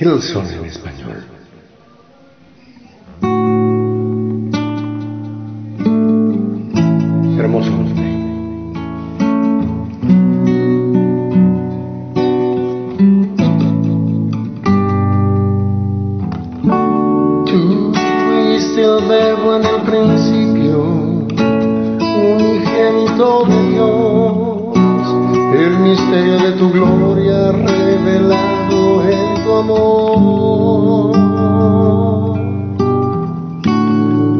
Hilson en español. Hermoso. Tú fuiste el verbo en el principio, unigénito de Dios, el misterio de tu gloria revelado en tu.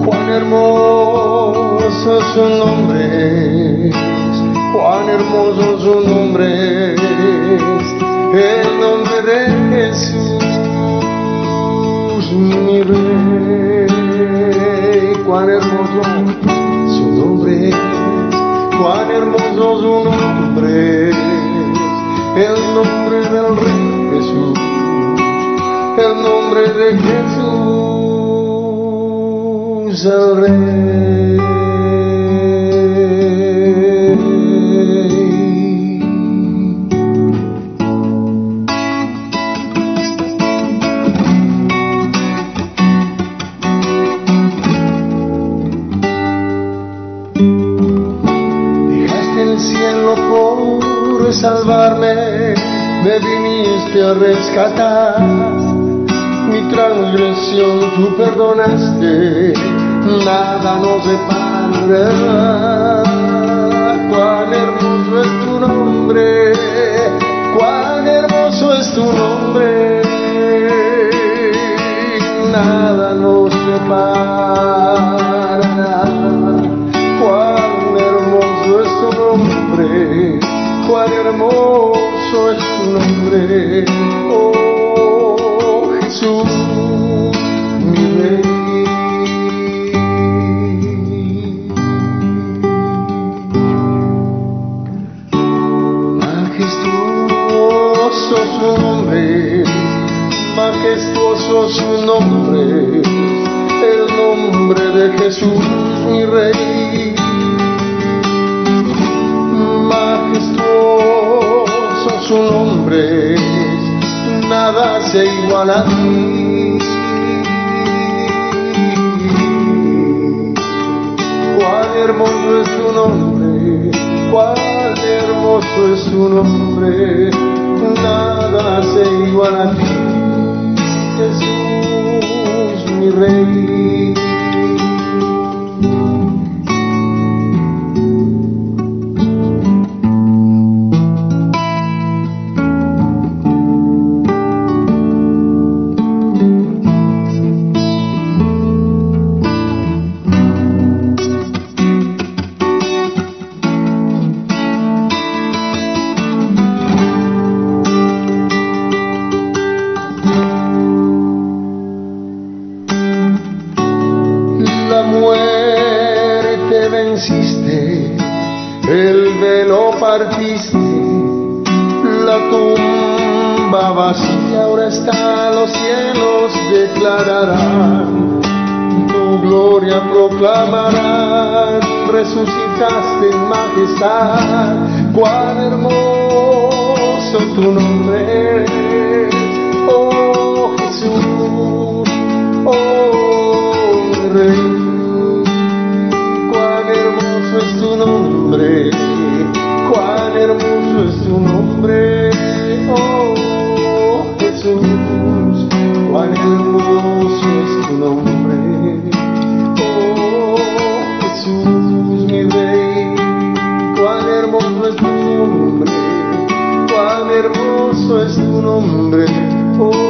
Cuán hermoso es su nombre, cuán hermoso es su nombre, el nombre de Jesús mi rey, cuán hermoso Jesús, el rey. Dejaste el cielo por salvarme, me viniste a rescatar. Transgresión tú perdonaste, nada nos separa. Cuán hermoso es tu nombre, cuán hermoso es tu nombre. Nada nos separa. Cuán hermoso es tu nombre, cuán hermoso es tu nombre, oh majestuoso su nombre, el nombre de Jesús, mi rey. Majestuoso su nombre, nada se iguala a ti. Cuán hermoso es tu nombre, cuán hermoso es tu nombre, se iguala a ti, Jesús mi rey. Venciste, el velo partiste, la tumba vacía ahora está, los cielos declararán, tu gloria proclamarán, resucitaste en majestad, cuán hermoso tu nombre oh Jesús, oh Rey. Nombre, cuán hermoso es tu nombre, oh Jesús, cuán hermoso es tu nombre, oh Jesús, mi rey, cuán hermoso es tu nombre, cuán hermoso es tu nombre, oh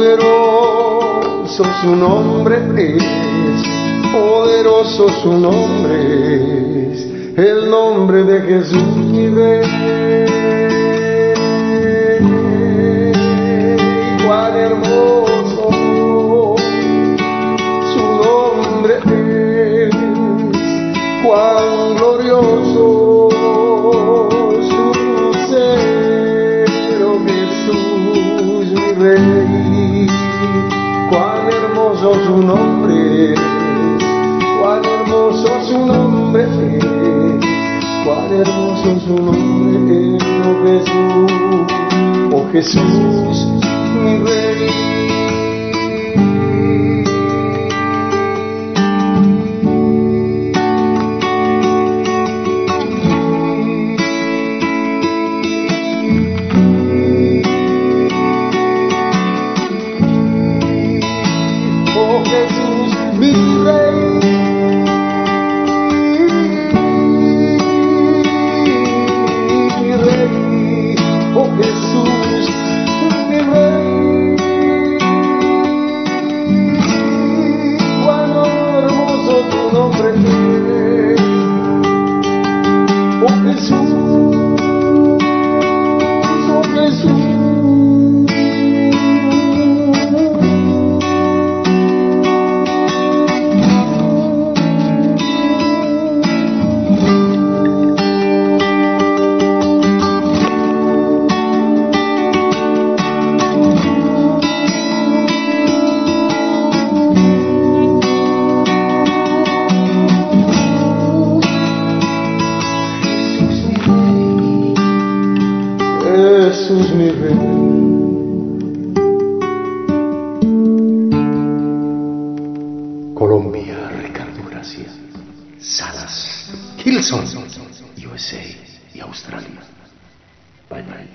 Poderoso su nombre es, poderoso su nombre es, el nombre de Jesús mi nombre, cuán hermoso su nombre, cuán hermoso su nombre, oh Jesús, oh Jesús, mi rey. Oh Hilson, USA y Australia. Bye bye.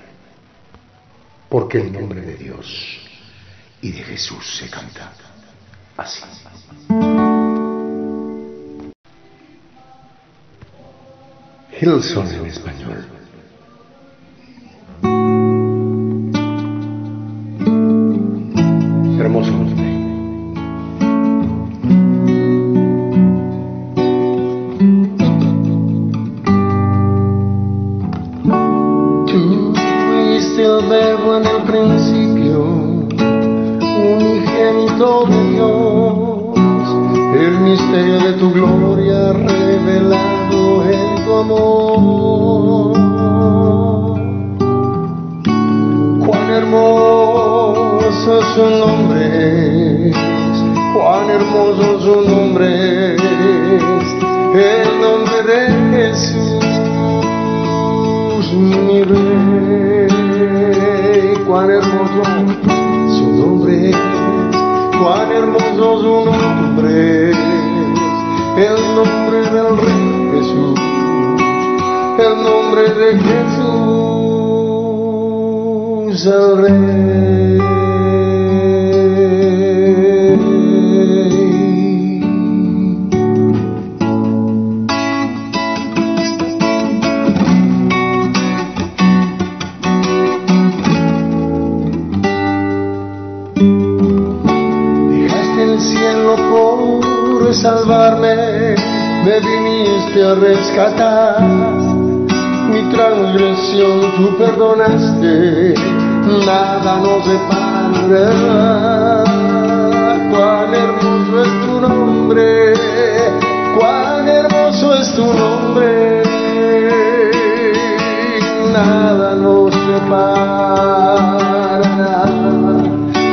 Porque el nombre de Dios y de Jesús se canta así. Hilson en español. Su nombre cuán hermoso su nombre es, el nombre de Jesús mi rey, cuán hermoso su nombre cuán hermoso su nombre es, el nombre del Rey Jesús, el nombre de Jesús, el Rey. Viniste a rescatar. Mi transgresión tú perdonaste, nada nos separará. Cuán hermoso es tu nombre, cuán hermoso es tu nombre, nada nos separará.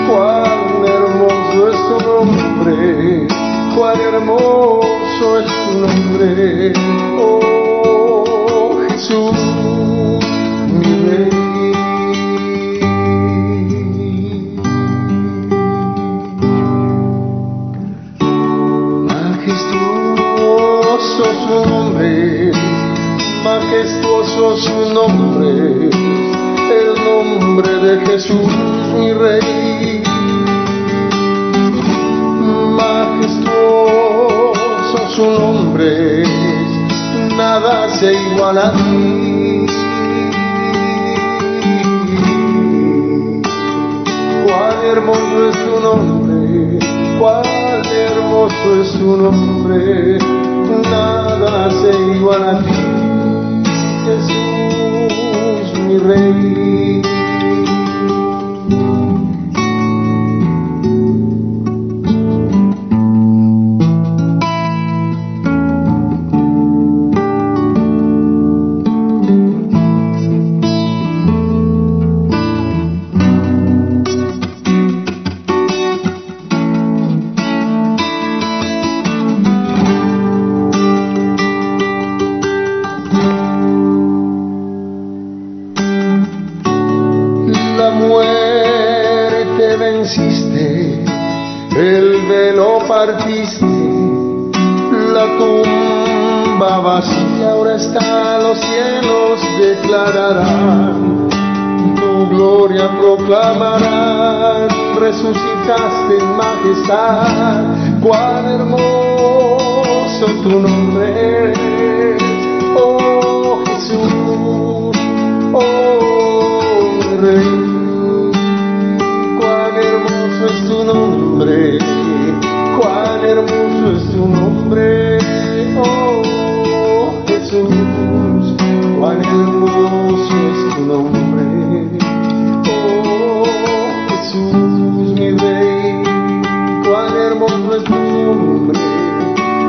Cuán hermoso es tu nombre, cuán hermoso es tu nombre, oh Jesús, mi rey. Majestuoso su nombre, majestuoso su nombre, el nombre de Jesús, mi rey. Nombre, nada se iguala a ti. Cuán hermoso es tu nombre, cuán hermoso es tu nombre, nada se iguala a ti, Jesús mi rey. Partiste, la tumba vacía ahora está, los cielos declararán, tu gloria proclamarán, resucitaste en majestad, cuán hermoso tu nombre oh Jesús, cuán hermoso es tu nombre,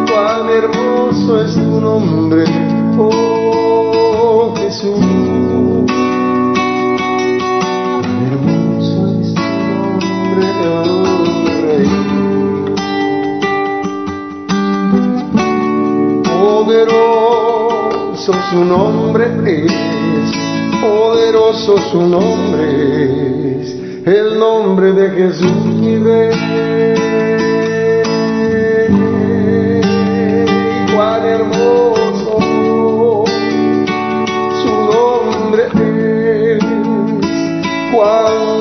cuán hermoso es tu nombre, oh Jesús. Poderoso su nombre es, poderoso su nombre es, el nombre de Jesús rey. su nombre es Juan.